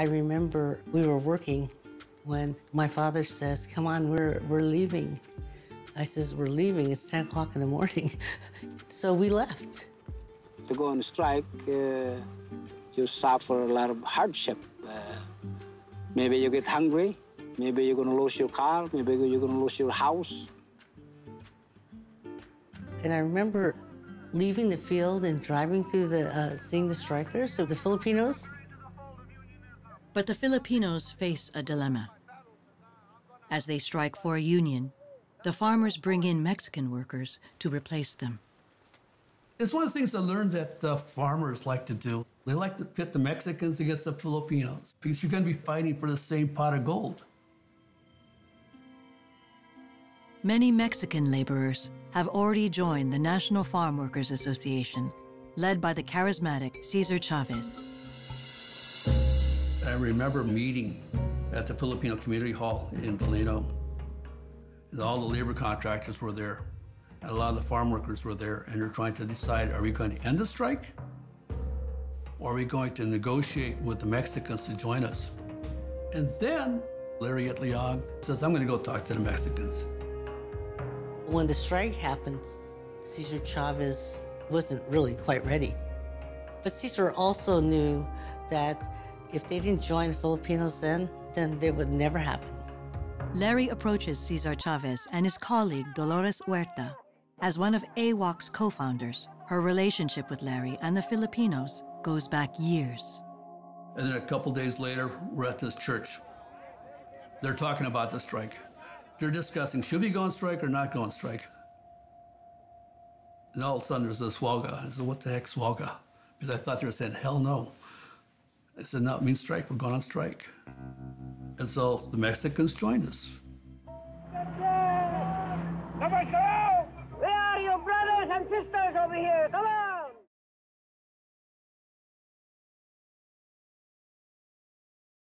I remember we were working when my father says, come on, we're, we're leaving. I says, we're leaving, it's 10 o'clock in the morning. so we left. To go on strike, uh, you suffer a lot of hardship. Uh, maybe you get hungry, maybe you're gonna lose your car, maybe you're gonna lose your house. And I remember leaving the field and driving through the, uh, seeing the strikers of the Filipinos. But the Filipinos face a dilemma. As they strike for a union, the farmers bring in Mexican workers to replace them. It's one of the things I learned that the farmers like to do. They like to pit the Mexicans against the Filipinos because you're going to be fighting for the same pot of gold. Many Mexican laborers have already joined the National Farm Workers Association, led by the charismatic Cesar Chavez. Remember meeting at the Filipino Community Hall in Delano. All the labor contractors were there, and a lot of the farm workers were there, and they're trying to decide, are we going to end the strike? Or are we going to negotiate with the Mexicans to join us? And then Larry Itliong says, I'm going to go talk to the Mexicans. When the strike happened, Cesar Chavez wasn't really quite ready. But Cesar also knew that if they didn't join Filipinos then, then it would never happen. Larry approaches Cesar Chavez and his colleague Dolores Huerta. As one of AWOC's co-founders, her relationship with Larry and the Filipinos goes back years. And then a couple days later, we're at this church. They're talking about the strike. They're discussing, should we go on strike or not go on strike? And all of a sudden, there's this huelga. I said, what the heck, huelga? Because I thought they were saying, hell no. I said, no, it means strike. We're going on strike. And so the Mexicans joined us.